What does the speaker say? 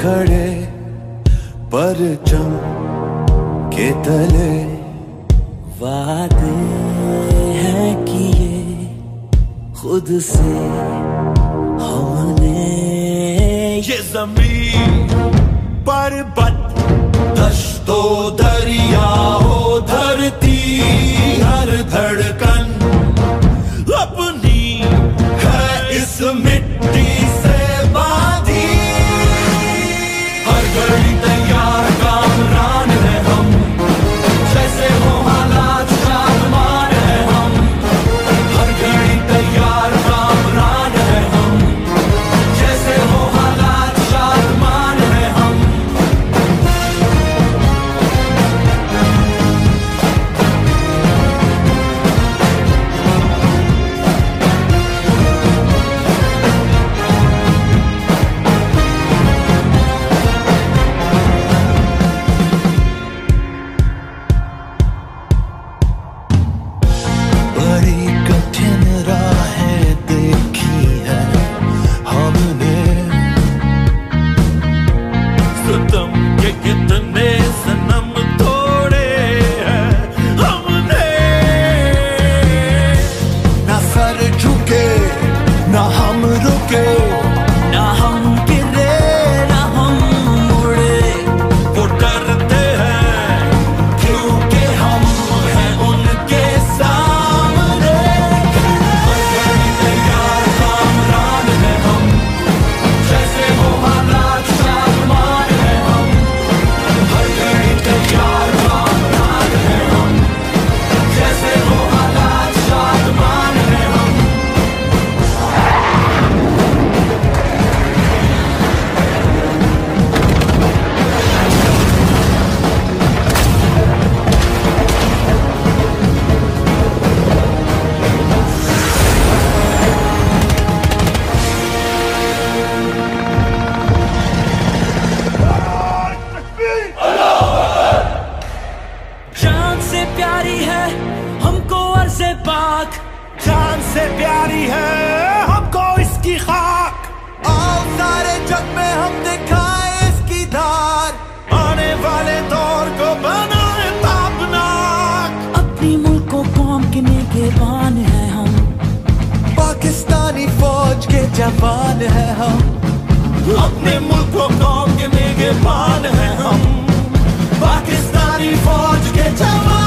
खड़े परचम के तले वादे हैं किए खुद से हमने ये ज़मीन पर्वत दश्तो दरिया हो धरती हर धड़कन अपनी है इस मिट्टी 아무렇게 से प्यारी है हमको इसकी खाक। आओ सारे जग में हम दिखाए इसकी धार। आने वाले दौर को बनाए तापनाक। अपनी मुल्क को कौम के निगहबान है हम। पाकिस्तानी फौज के जवान है हम। अपने मुल्क को कौम के निगहबान है हम। पाकिस्तानी फौज के जवान